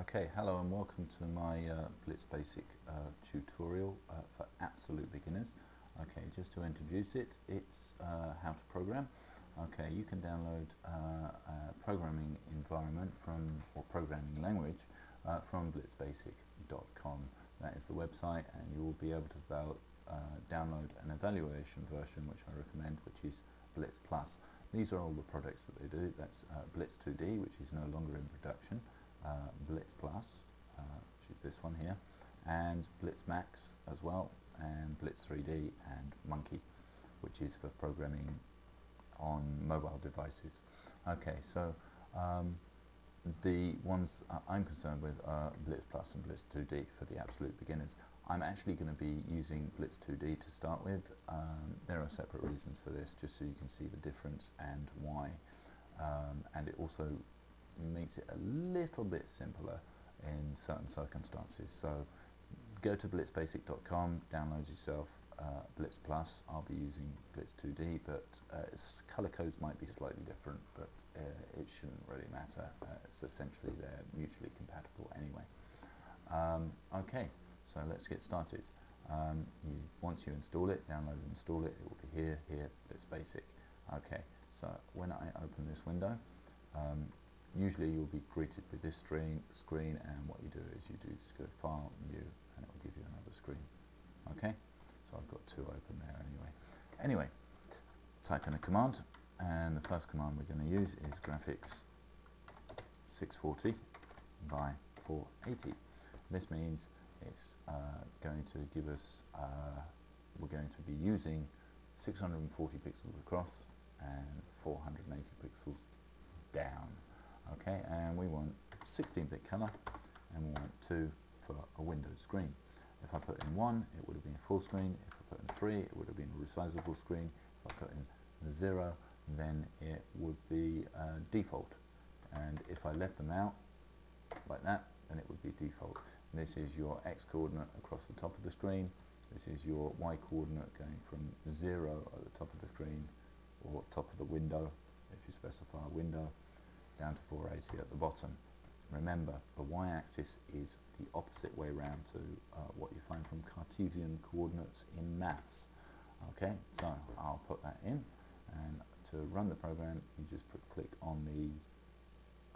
Okay, hello and welcome to my uh, Blitz Basic uh, tutorial uh, for absolute beginners. Okay, just to introduce it, it's uh, how to program. Okay, you can download uh, a programming environment from, or programming language, uh, from blitzbasic.com. That is the website and you will be able to download an evaluation version which I recommend, which is Blitz Plus. These are all the products that they do. That's Blitz 2D, which is no longer in production Blitz Plus, uh, which is this one here, and Blitz Max as well, and Blitz 3D and Monkey, which is for programming on mobile devices. Okay, so um, the ones I'm concerned with are Blitz Plus and Blitz 2D for the absolute beginners. I'm actually going to be using Blitz 2D to start with. Um, there are separate reasons for this, just so you can see the difference and why. Um, and it also makes it a little bit simpler in certain circumstances. So go to blitzbasic.com, download yourself uh, Blitz Plus. I'll be using Blitz 2D, but uh, color codes might be slightly different, but uh, it shouldn't really matter. Uh, it's essentially they're mutually compatible anyway. Um, okay, so let's get started. Um, you, once you install it, download and install it, it will be here, here, Blitz Basic. Okay, so when I open this window, um, usually you'll be greeted with this screen, screen and what you do is you do just go File, New, and it will give you another screen. Okay, so I've got two open there anyway. Anyway, type in a command, and the first command we're going to use is graphics 640 by 480. This means it's uh, going to give us, uh, we're going to be using 640 pixels across and 480 pixels down okay and we want 16-bit color and we want 2 for a Windows screen. If I put in 1 it would have been full screen. If I put in 3 it would have been a resizable screen. If I put in 0 then it would be uh, default. And if I left them out like that then it would be default. This is your X coordinate across the top of the screen. This is your Y coordinate going from 0 at the top of the screen or top of the window if you specify a window down to 480 at the bottom. Remember, the y-axis is the opposite way round to uh, what you find from Cartesian coordinates in maths. Okay, so I'll put that in, and to run the program, you just put, click on the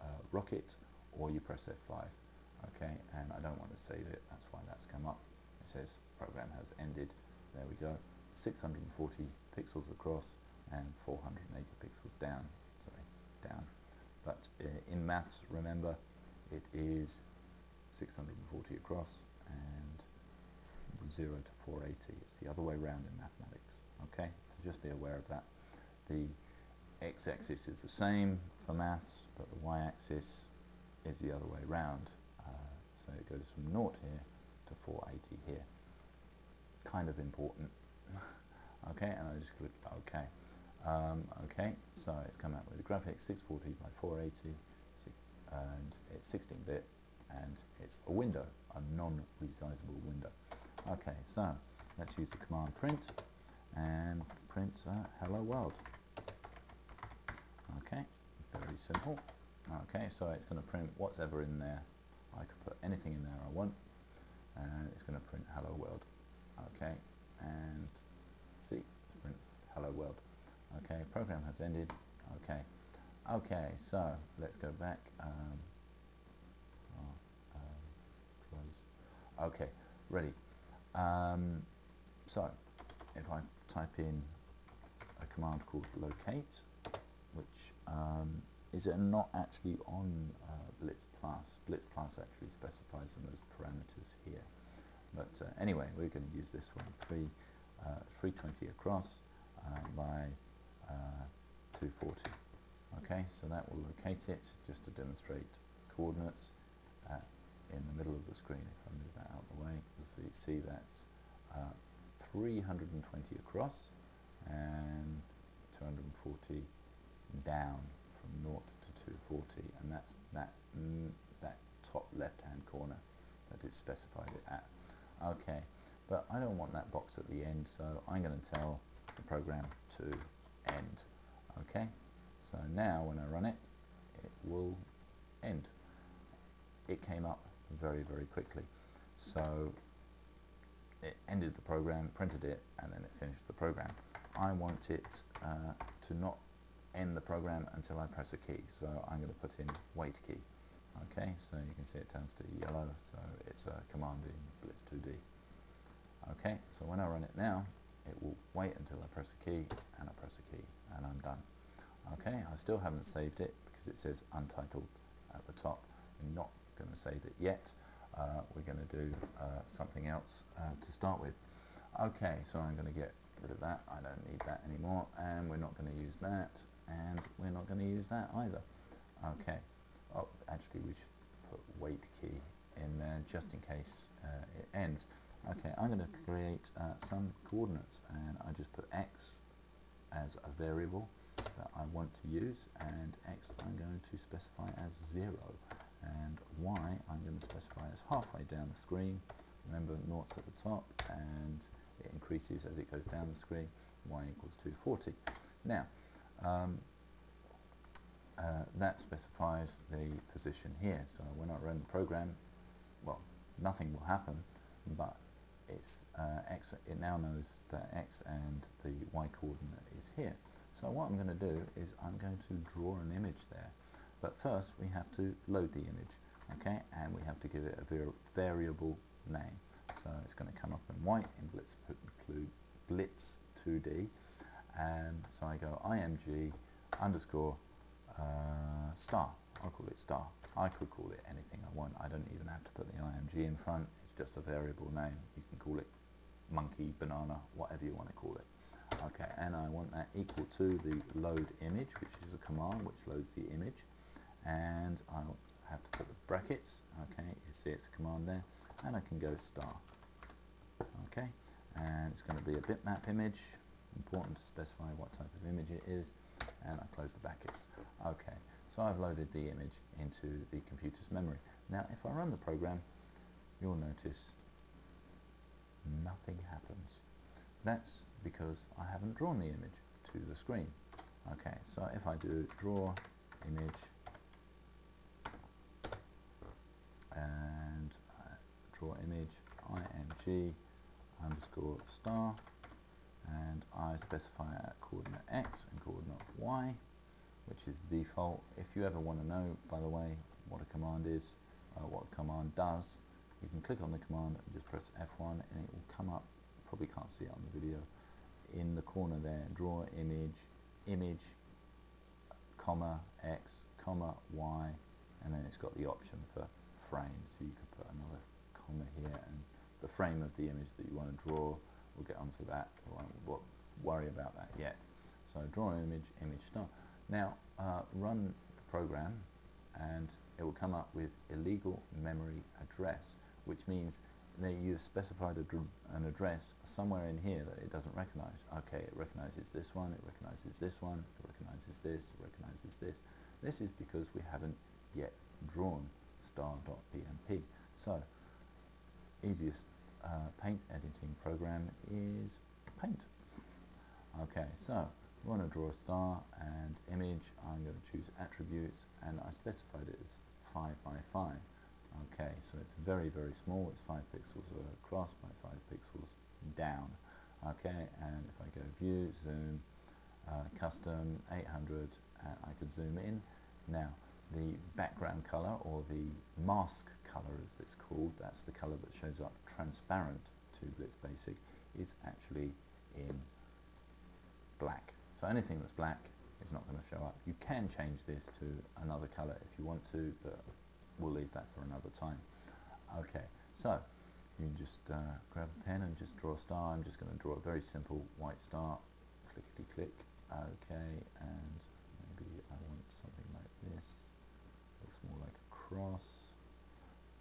uh, rocket, or you press F5. Okay, and I don't want to save it, that's why that's come up. It says program has ended. There we go. 640 pixels across and 480 pixels down. Sorry, down. But uh, in maths, remember, it is 640 across and 0 to 480. It's the other way around in mathematics. Okay, so just be aware of that. The x-axis is the same for maths, but the y-axis is the other way around. Uh, so it goes from 0 here to 480 here. Kind of important. okay, and I just click OK. Um, okay, so it's come out with a graphics 640 by 480 and it's 16-bit and it's a window, a non-resizable window. Okay, so let's use the command print and print uh, hello world. Okay, very simple. Okay, so it's going to print whatever in there. I could put anything in there I want and it's going to print hello world. Okay, and see, print hello world. Okay, program has ended. Okay, okay. So let's go back. Um, oh, um. Okay, ready. Um, so if I type in a command called locate, which um, is not actually on uh, Blitz Plus. Blitz Plus actually specifies them as parameters here. But uh, anyway, we're going to use this one, 3, uh, 320 across uh, by 240. Okay, so that will locate it just to demonstrate coordinates uh, in the middle of the screen. If I move that out of the way, you'll see, see that's uh, 320 across and 240 down from 0 to 240 and that's that mm, that top left hand corner that it specified it at. Okay, but I don't want that box at the end so I'm going to tell the program to end. Okay, so now when I run it, it will end. it came up very, very quickly. So it ended the program, printed it, and then it finished the program. I want it uh, to not end the program until I press a key. So I'm going to put in wait key. Okay, so you can see it turns to yellow, so it's a command in Blitz 2D. Okay, so when I run it now, it will wait until I press a key, and I press a key, and I'm done. Okay, I still haven't saved it because it says untitled at the top. I'm not going to save it yet. Uh, we're going to do uh, something else uh, to start with. Okay, so I'm going to get rid of that. I don't need that anymore, and we're not going to use that, and we're not going to use that either. Okay. Oh, actually, we should put wait key in there just in case uh, it ends. Okay, I'm going to create uh, some coordinates, and I just put x as a variable that I want to use, and x I'm going to specify as 0, and y I'm going to specify as halfway down the screen. Remember, naught's at the top, and it increases as it goes down the screen, y equals 240. Now, um, uh, that specifies the position here. So when I run the program, well, nothing will happen, but it's uh, x. It now knows that x and the y coordinate is here. So what I'm going to do is I'm going to draw an image there. But first we have to load the image, okay? And we have to give it a variable name. So it's going to come up in white in Blitz, Blitz 2D. And so I go img underscore uh, star. I'll call it star. I could call it anything I want. I don't even have to put the img in front. Just a variable name. You can call it monkey, banana, whatever you want to call it. Okay, and I want that equal to the load image, which is a command which loads the image. And I'll have to put the brackets. Okay, you see it's a command there. And I can go star. Okay, and it's going to be a bitmap image. Important to specify what type of image it is and I close the brackets. Okay, so I've loaded the image into the computer's memory. Now if I run the program, you'll notice nothing happens. That's because I haven't drawn the image to the screen. Okay, so if I do draw image and uh, draw image img underscore star and I specify a coordinate x and coordinate y which is default. If you ever want to know by the way what a command is, uh, what a command does, you can click on the command and just press F1 and it will come up, probably can't see it on the video, in the corner there, draw image, image, comma, x, comma, y, and then it's got the option for frame, so you could put another comma here and the frame of the image that you want to draw We'll get onto that. We won't worry about that yet. So draw image, image star. Now uh, run the program and it will come up with illegal memory address, which means that you've specified an address somewhere in here that it doesn't recognize. Okay, it recognizes this one, it recognizes this one, it recognizes this, it recognizes this. This is because we haven't yet drawn star.bmp. So, easiest uh, paint editing program is Paint. Okay, so we want to draw a star and image. I'm going to choose attributes and I specified it as 5 by 5. Okay, so it's very, very small. It's 5 pixels across by 5 pixels down. Okay, and if I go view, zoom, uh, custom, 800, uh, I could zoom in. Now, the background color or the mask color as it's called, that's the color that shows up transparent to Blitz Basic, is actually in black. So anything that's black is not going to show up. You can change this to another color if you want to, but we'll leave that for another time. Okay, so you can just uh, grab a pen and just draw a star. I'm just going to draw a very simple white star. Clickety click. Okay, and maybe I want something like this. Looks more like a cross.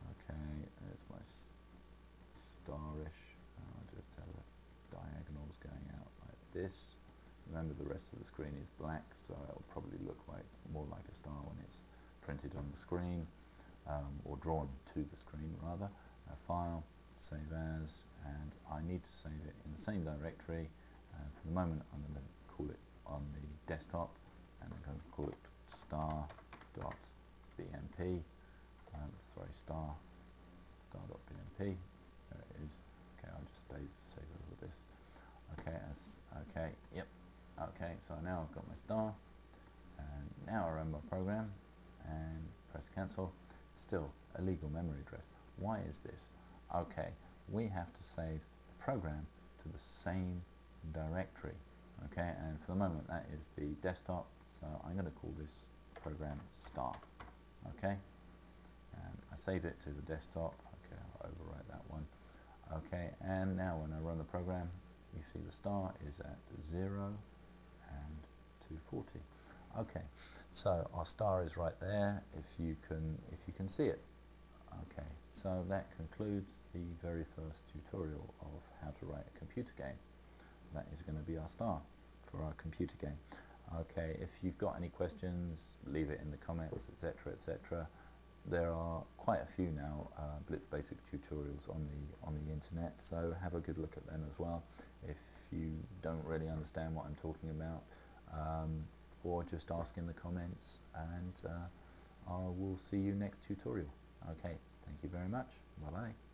Okay, there's my starish. I'll just have diagonals going out like this. Remember the rest of the screen is black, so it'll probably look like more like a star when it's printed on the screen, um, or drawn to the screen rather. A file, save as, and I need to save it in the same directory. Uh, for the moment, I'm going to call it on the desktop, and I'm going to call it star.bmp um, sorry, star, star.bmp, there it is. Okay, I'll just save, save all of this. Okay, as, okay, yep, okay, so now I've got my star, and now I run my program, and press cancel, still illegal memory address. Why is this? Okay, we have to save the program to the same directory. Okay, and for the moment that is the desktop, so I'm going to call this program star. Okay, and I save it to the desktop. Okay, I'll overwrite that one. Okay, and now when I run the program, you see the star is at 0 and 240. Okay, so our star is right there if you can if you can see it. Okay, so that concludes the very first tutorial of how to write a computer game. That is going to be our star for our computer game. Okay, if you've got any questions, leave it in the comments, etc., etc. There are quite a few now uh, Blitz Basic tutorials on the on the internet, so have a good look at them as well. If you don't really understand what I'm talking about, um, or just ask in the comments, and uh, I will see you next tutorial. Okay, thank you very much. Bye bye.